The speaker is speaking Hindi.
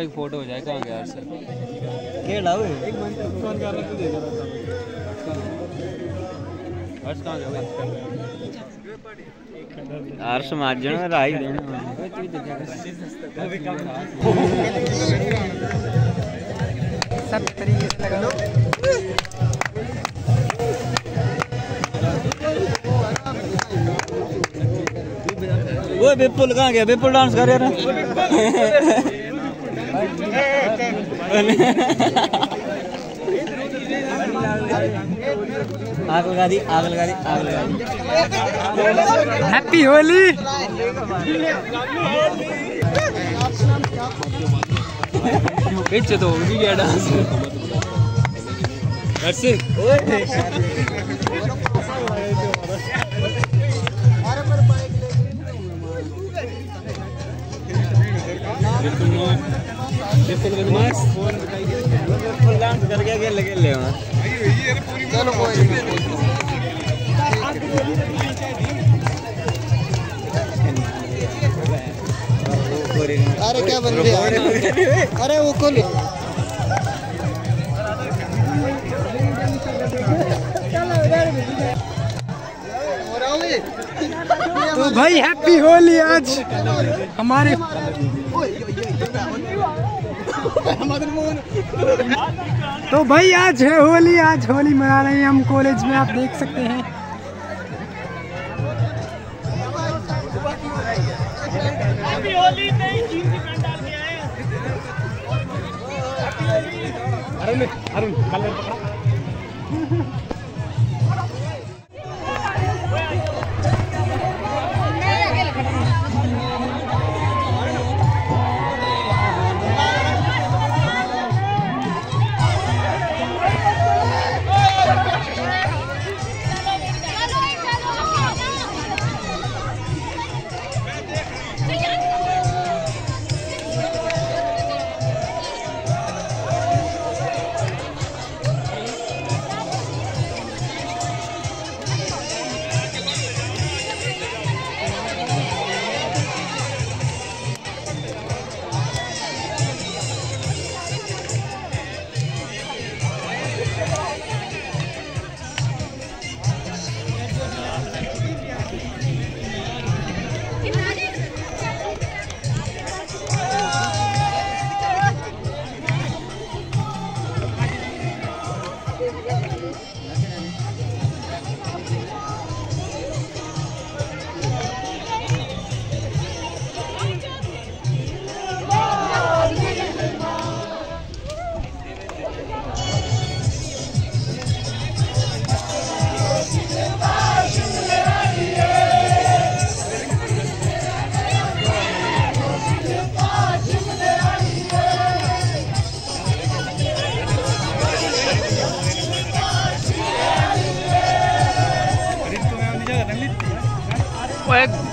एक फ़ोटो हो जाए कहाँ गया यार से खेला हुए हर्ष कहाँ गया भाई यार समाज जन में राई देने सब तरीके से लगा वो विपुल कहाँ गया? विपुल डांस कर रहा आग लगा दी आग लगा दी आग लगा दी। हैप्पी होली पीछे तो होगी क्या डांस बदमाश डांस करके खेल खेल ले चलो अरे क्या बन गया अरे वो खोल तो भाई हैप्पी होली आज हमारे तो भाई आज है होली आज होली मना रहे हैं हम कॉलेज में आप देख सकते हैं। Arun Arun colour Ahmed.